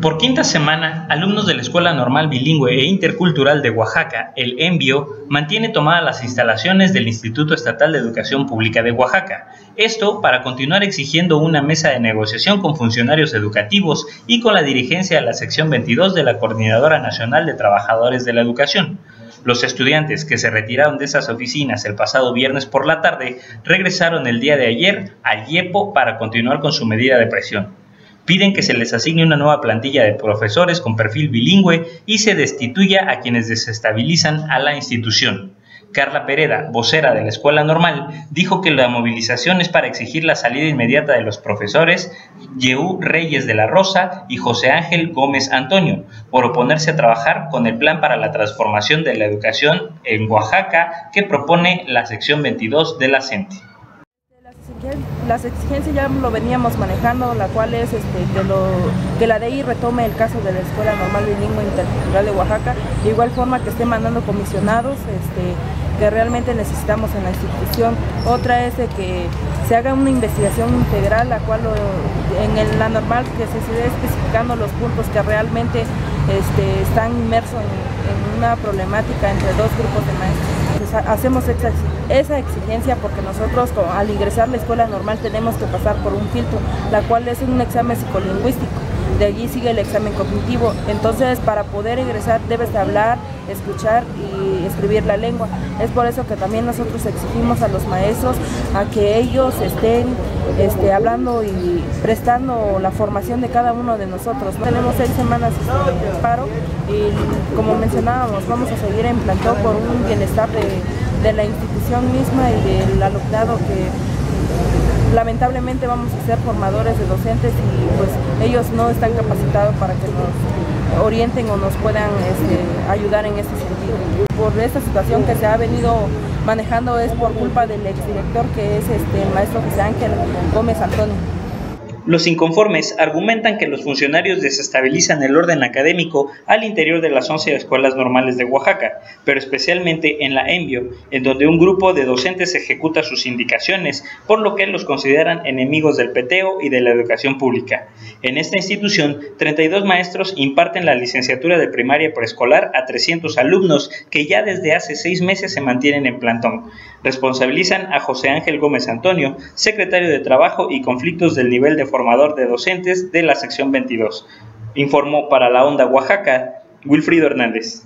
Por quinta semana, alumnos de la Escuela Normal Bilingüe e Intercultural de Oaxaca, el ENVIO, mantiene tomadas las instalaciones del Instituto Estatal de Educación Pública de Oaxaca. Esto para continuar exigiendo una mesa de negociación con funcionarios educativos y con la dirigencia de la sección 22 de la Coordinadora Nacional de Trabajadores de la Educación. Los estudiantes que se retiraron de esas oficinas el pasado viernes por la tarde regresaron el día de ayer al IEPO para continuar con su medida de presión piden que se les asigne una nueva plantilla de profesores con perfil bilingüe y se destituya a quienes desestabilizan a la institución. Carla Pereda, vocera de la Escuela Normal, dijo que la movilización es para exigir la salida inmediata de los profesores Yehu Reyes de la Rosa y José Ángel Gómez Antonio, por oponerse a trabajar con el plan para la transformación de la educación en Oaxaca que propone la sección 22 de la CENTE las exigencias ya lo veníamos manejando, la cual es este, que, la DEI retome el caso de la Escuela Normal Bilingüe Intercultural de Oaxaca, de igual forma que esté mandando comisionados este, que realmente necesitamos en la institución. Otra es de que se haga una investigación integral, la cual en la normal que se siga especificando los puntos que realmente este, están inmersos en una problemática entre dos grupos de maestros hacemos esa exigencia porque nosotros al ingresar a la escuela normal tenemos que pasar por un filtro, la cual es un examen psicolingüístico. De allí sigue el examen cognitivo. Entonces, para poder ingresar debes de hablar, escuchar y escribir la lengua. Es por eso que también nosotros exigimos a los maestros a que ellos estén este, hablando y prestando la formación de cada uno de nosotros. Tenemos seis semanas de paro y como mencionábamos, vamos a seguir en plantón por un bienestar de, la institución misma y del alumnado que lamentablemente vamos a ser formadores de docentes y pues ellos no están capacitados para que nos orienten o nos puedan este, ayudar en ese sentido. Por esta situación que se ha venido manejando es por culpa del exdirector que es este, el maestro José Ángel Gómez Antonio. Los inconformes argumentan que los funcionarios desestabilizan el orden académico al interior de las 11 escuelas normales de Oaxaca, pero especialmente en la ENVIO, en donde un grupo de docentes ejecuta sus indicaciones, por lo que los consideran enemigos del peteo y de la educación pública. En esta institución, 32 maestros imparten la licenciatura de primaria preescolar a 300 alumnos que ya desde hace seis meses se mantienen en plantón. Responsabilizan a José Ángel Gómez Antonio, secretario de Trabajo y Conflictos del Nivel de formador de docentes de la sección 22. Informó para la Onda Oaxaca Wilfrido Hernández.